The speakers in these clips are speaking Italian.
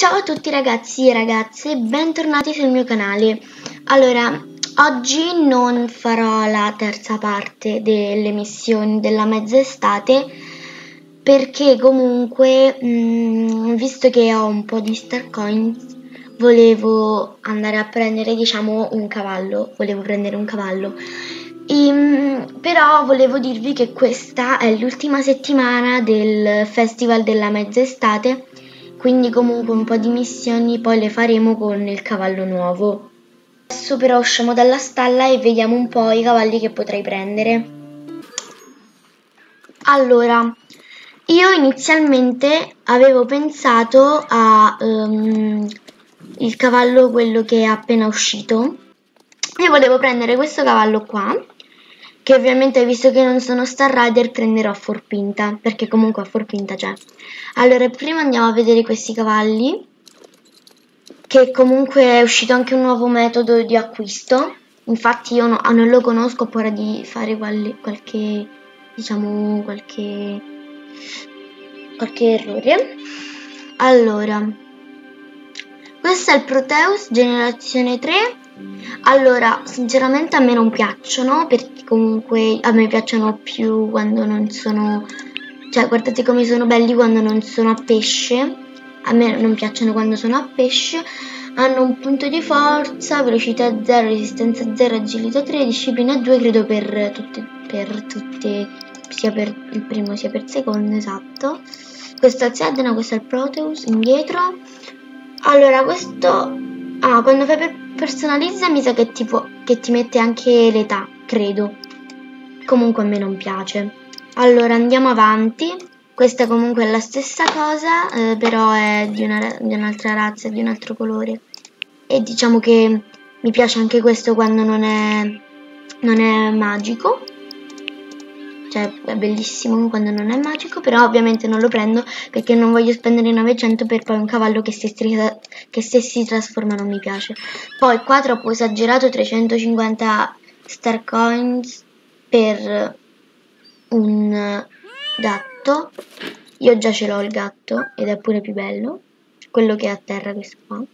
Ciao a tutti ragazzi e ragazze, bentornati sul mio canale. Allora, oggi non farò la terza parte delle missioni della mezza estate perché comunque, mh, mm, visto che ho un po' di star coins, volevo andare a prendere, diciamo, un cavallo. Volevo prendere un cavallo. E, mm, però volevo dirvi che questa è l'ultima settimana del Festival della mezza estate quindi comunque un po' di missioni poi le faremo con il cavallo nuovo. Adesso però usciamo dalla stalla e vediamo un po' i cavalli che potrei prendere. Allora, io inizialmente avevo pensato a um, il cavallo quello che è appena uscito e volevo prendere questo cavallo qua che ovviamente visto che non sono Star Rider prenderò a Forpinta, perché comunque a Forpinta c'è. Allora, prima andiamo a vedere questi cavalli, che comunque è uscito anche un nuovo metodo di acquisto, infatti io no, ah, non lo conosco, ho paura di fare quali, qualche, diciamo, qualche, qualche errore. Allora, questo è il Proteus generazione 3, allora, sinceramente a me non piacciono perché comunque a me piacciono più quando non sono... Cioè, guardate come sono belli quando non sono a pesce. A me non piacciono quando sono a pesce. Hanno un punto di forza, velocità 0, resistenza 0, agilità 3, disciplina 2, credo per tutte, per tutte, sia per il primo sia per il secondo, esatto. Questo è il Sedna, questo è il Proteus, indietro. Allora, questo... Ah, quando fai per personalizza mi sa che, tipo, che ti mette anche l'età, credo. Comunque a me non piace. Allora andiamo avanti. Questa comunque è la stessa cosa, eh, però è di, una, di un'altra razza, di un altro colore. E diciamo che mi piace anche questo quando non è, non è magico cioè è bellissimo quando non è magico, però ovviamente non lo prendo perché non voglio spendere 900 per poi un cavallo che se, che se si trasforma non mi piace. Poi qua troppo esagerato 350 star coins per un gatto. Io già ce l'ho il gatto ed è pure più bello, quello che è a terra questo qua.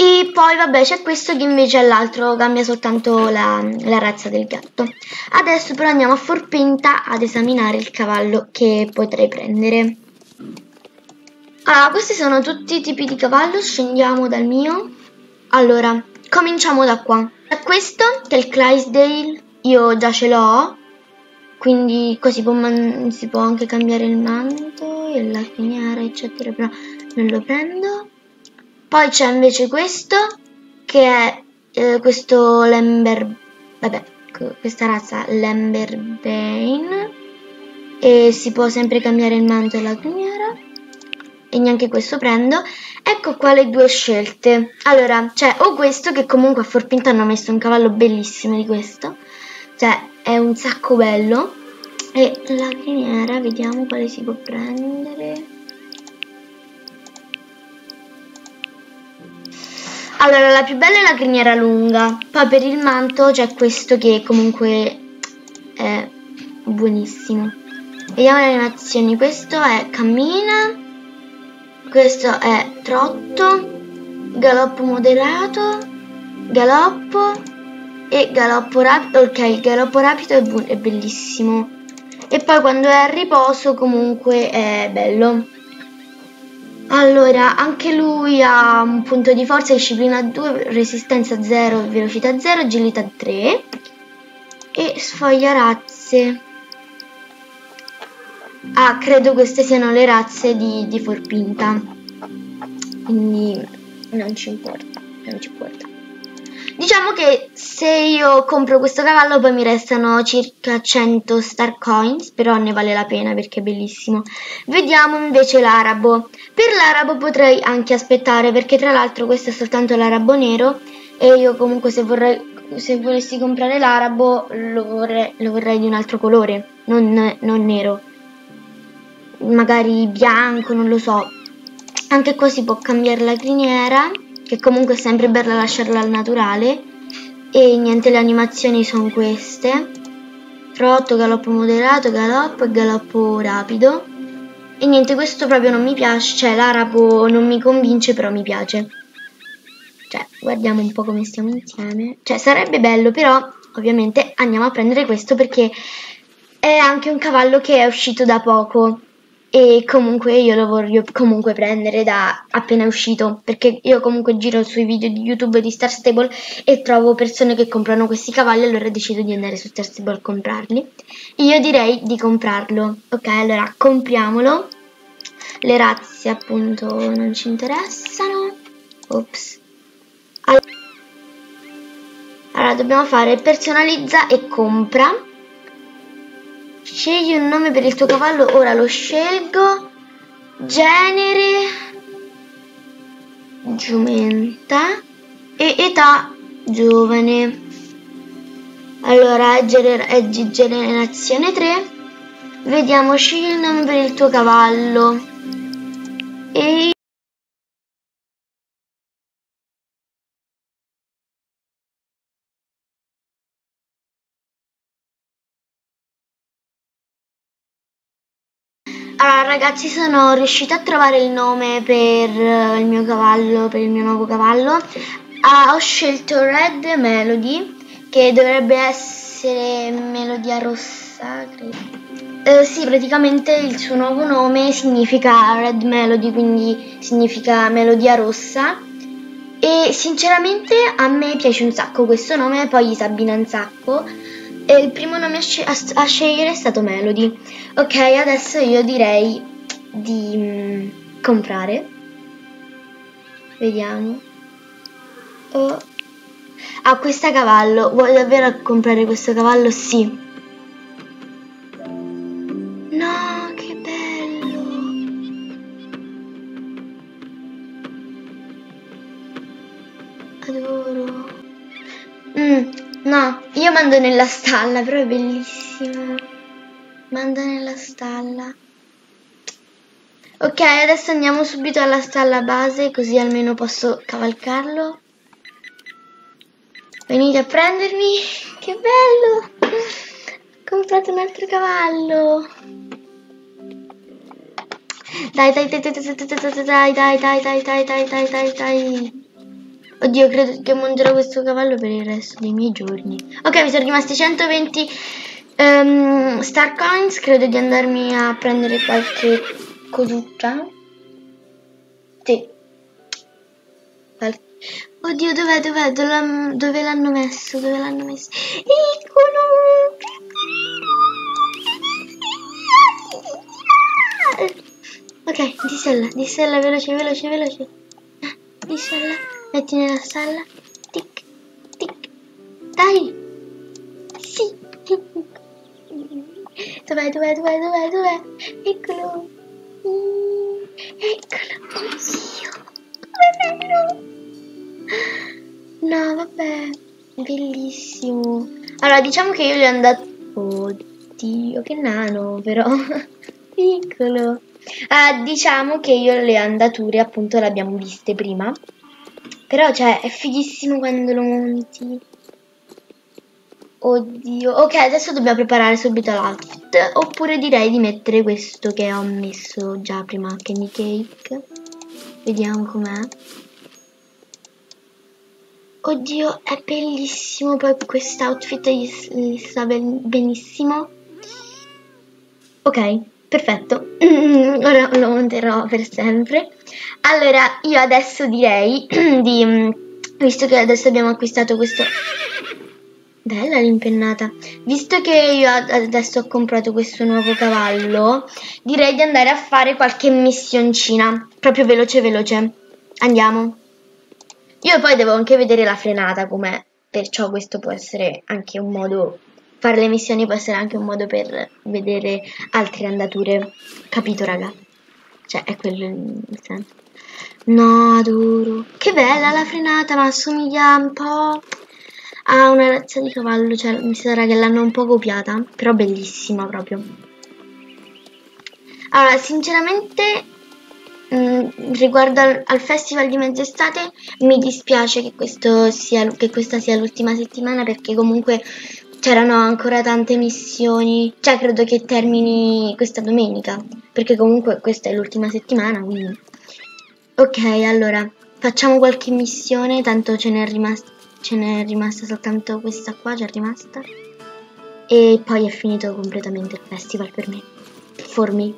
E poi vabbè c'è questo che invece è l'altro, cambia soltanto la, la, razza del gatto. Adesso però andiamo a Forpinta ad esaminare il cavallo che potrei prendere. Allora, questi sono tutti i tipi di cavallo, scendiamo dal mio. Allora, cominciamo da qua. Da questo, che è il Clydesdale, io già ce l'ho, quindi così può si può anche cambiare il manto e la criniera, eccetera, però non lo prendo. Poi c'è invece questo, che è eh, questo Lember... vabbè, questa razza Lamberbane. E si può sempre cambiare il manto e la criniera. E neanche questo prendo. Ecco qua le due scelte. Allora, c'è o questo, che comunque a Forpinta hanno messo un cavallo bellissimo di questo. Cioè, è un sacco bello. E la criniera, vediamo quale si può prendere. Allora, la più bella è la criniera lunga, poi per il manto c'è questo che comunque è buonissimo. Vediamo le animazioni, questo è cammina, questo è trotto, galoppo moderato, galoppo e galoppo rapido. Ok, il galoppo rapido è, è bellissimo. E poi quando è a riposo comunque è bello. Allora, anche lui ha un punto di forza, disciplina 2, resistenza 0, velocità 0, agilità 3 e sfoglia razze. Ah, credo queste siano le razze di, di Forpinta, quindi non ci importa, non ci importa. Diciamo che se io compro questo cavallo poi mi restano circa 100 star coins, però ne vale la pena perché è bellissimo. Vediamo invece l'arabo. Per l'arabo potrei anche aspettare perché tra l'altro questo è soltanto l'arabo nero e io comunque se, vorrei, se volessi comprare l'arabo lo vorrei, lo vorrei, di un altro colore, non, non nero. Magari bianco, non lo so. Anche qua si può cambiare la criniera che comunque è sempre bella lasciarla al naturale e niente le animazioni sono queste trotto, galoppo moderato, galoppo e galoppo rapido E niente, questo proprio non mi piace, cioè l'arabo non mi convince, però mi piace. Cioè, guardiamo un po' come stiamo insieme. Cioè, sarebbe bello, però ovviamente andiamo a prendere questo perché è anche un cavallo che è uscito da poco e comunque io lo voglio comunque prendere da appena uscito perché io comunque giro sui video di youtube di Star Stable e trovo persone che comprano questi cavalli allora decido di andare su Star Stable a comprarli. Io direi di comprarlo ok? Allora compriamolo. Le razze appunto non ci interessano. Ops. Allora dobbiamo fare personalizza e compra Scegli un nome per il tuo cavallo, ora lo scelgo. Genere, giumenta e età giovane. Allora, è generazione 3. Vediamo, scegli il nome per il tuo cavallo. E Allora ragazzi sono riuscita a trovare il nome per eh, il mio cavallo, per il mio nuovo cavallo. Ah, ho scelto Red Melody che dovrebbe essere melodia rossa. Eh, sì, praticamente il suo nuovo nome significa Red Melody, quindi significa melodia rossa. E sinceramente a me piace un sacco questo nome, poi si abbina un sacco e il primo nome a, sce a, a, scegliere è stato Melody. Ok, adesso io direi di mm, comprare. Vediamo. Oh. Ah, questa cavallo. Vuoi davvero comprare questo cavallo? Sì. No, che bello. Adoro. Mm, No, io mando nella stalla, però è bellissimo. Manda nella stalla. Ok, adesso andiamo subito alla stalla base, così almeno posso cavalcarlo. Venite a prendermi, che bello! Ho comprato un altro cavallo. Dai, dai, dai, dai, dai, dai, dai, dai, dai, dai, dai, dai, dai, dai. Oddio, credo che monterò questo cavallo per il resto dei miei giorni. Ok, mi sono rimasti 120 um, ehm, Star Coins. Credo di andarmi a prendere qualche cosuccia. Sì. Oddio, dov'è, dov'è? Dove l'hanno messo? Dove l'hanno messo? Eccolo! Ok, di sella, di sella, veloce, veloce, veloce. Di sella metti nella stalla, tic, tic, dai, sì, dov'è, dov'è, dov'è, dov'è, dov'è, eccolo, mm, eccolo, oddio, come bello, no, vabbè, bellissimo, allora diciamo che io gli ho andato, oddio, che nano però, piccolo, ah, diciamo che io le andature appunto le abbiamo viste prima, però, cioè, è fighissimo quando lo monti. Oddio. Ok, adesso dobbiamo preparare subito l'outfit. Oppure direi di mettere questo che ho messo già prima, candy cake. Vediamo com'è. Oddio, è bellissimo. Poi quest'outfit gli sta benissimo. Ok, perfetto. Ora lo monterò per sempre. Allora, io adesso direi di, visto che adesso abbiamo acquistato questo... Bella l'impennata. Visto che io adesso ho comprato questo nuovo cavallo, direi di andare a fare qualche missioncina. Proprio veloce veloce. Andiamo. Io poi devo anche vedere la frenata com'è, perciò questo può essere anche un modo... Fare le missioni può essere anche un modo per vedere altre andature. Capito, raga? Cioè, è quello il senso. No, adoro. Che bella la frenata, ma assomiglia un po' a una razza di cavallo. Cioè, mi sembra che l'hanno un po' copiata, però bellissima proprio. Allora, sinceramente, mh, mm, riguardo al, al, festival di mezz'estate, mi dispiace che, sia, che questa sia l'ultima settimana perché comunque c'erano ancora tante missioni. Cioè, credo che termini questa domenica perché comunque questa è l'ultima settimana, quindi... Ok, allora, facciamo qualche missione, tanto ce n'è rimasta, ce n'è rimasta soltanto questa qua, già rimasta. E poi è finito completamente il festival per me, for me.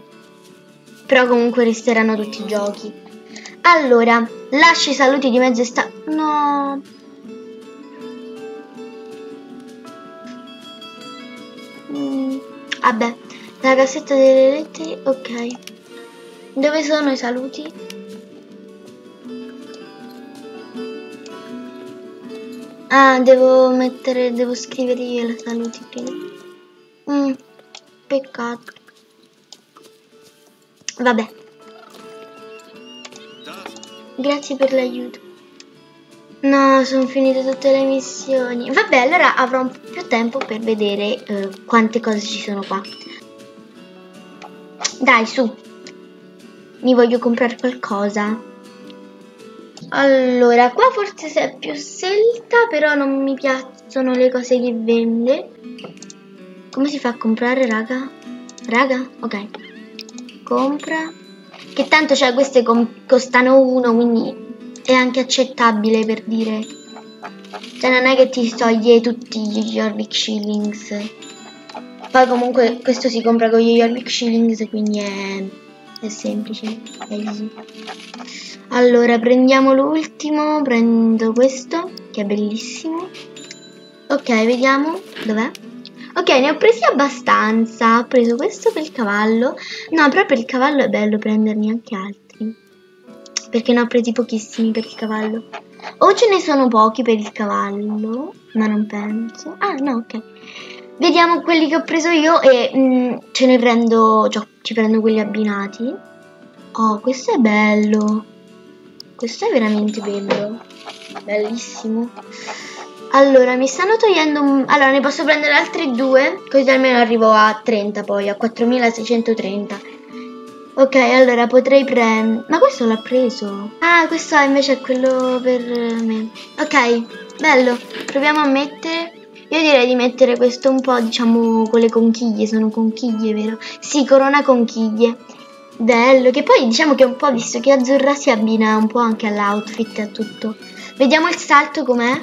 Però comunque resteranno tutti i giochi. Allora, lasci i saluti di mezzo estate... No... Mm, vabbè, la cassetta delle lettere, ok. Dove sono i saluti? Ah, devo mettere, devo scrivere io la saluti prima. Mm, peccato. Vabbè. Grazie per l'aiuto. No, sono finite tutte le missioni. Vabbè, allora avrò più tempo per vedere eh, quante cose ci sono qua. Dai, su. Mi voglio comprare qualcosa. Allora, qua forse è più scelta, però non mi piacciono le cose che vende. Come si fa a comprare, raga? Raga? Ok. Compra. Che tanto, cioè, queste costano uno, quindi è anche accettabile per dire. Cioè, non è che ti toglie tutti gli Jorvik Shillings. Poi comunque questo si compra con gli Jorvik Shillings, quindi è, è semplice, è easy. Allora, prendiamo l'ultimo, prendo questo, che è bellissimo. Ok, vediamo, dov'è? Ok, ne ho presi abbastanza. Ho preso questo per il cavallo. No, però per il cavallo è bello prenderne anche altri. Perché ne ho presi pochissimi per il cavallo. O ce ne sono pochi per il cavallo, ma non penso. Ah, no, ok. Vediamo quelli che ho preso io e mm, ce ne prendo, cioè, ci prendo quelli abbinati. Oh, questo è bello. Questo è veramente bello. Bellissimo. Allora, mi stanno togliendo... Allora, ne posso prendere altri due, così almeno arrivo a 30 poi, a 4630. Ok, allora potrei prendere... Ma questo l'ha preso? Ah, questo invece è quello per me. Ok, bello. Proviamo a mettere... Io direi di mettere questo un po', diciamo, con le conchiglie. Sono conchiglie, vero? Sì, corona conchiglie. Bello, che poi diciamo che un po', visto che azzurra si abbina un po' anche all'outfit e a tutto. Vediamo il salto com'è.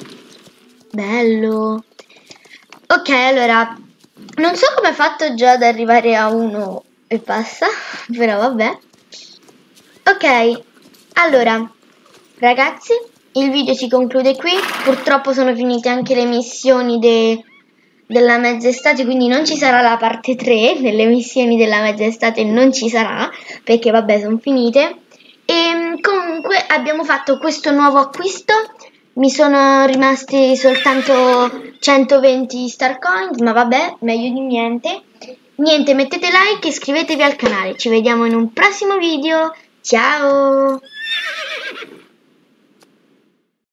Bello. Ok, allora, non so come ha fatto già ad arrivare a uno e passa, però vabbè. Ok, allora, ragazzi, il video si conclude qui. Purtroppo sono finite anche le missioni de della mezza estate, quindi non ci sarà la parte 3 delle missioni della mezza estate, non ci sarà, perché vabbè, sono finite. E comunque abbiamo fatto questo nuovo acquisto mi sono rimasti soltanto 120 star coins, ma vabbè, meglio di niente. Niente, mettete like e iscrivetevi al canale. Ci vediamo in un prossimo video. Ciao!